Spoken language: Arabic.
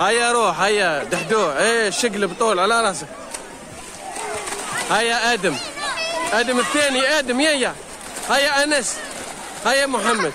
هيا روح هيا دحدوع إيه شقلب طول على راسك. هيا آدم. آدم الثاني آدم يا. هيا أنس. هيا محمد.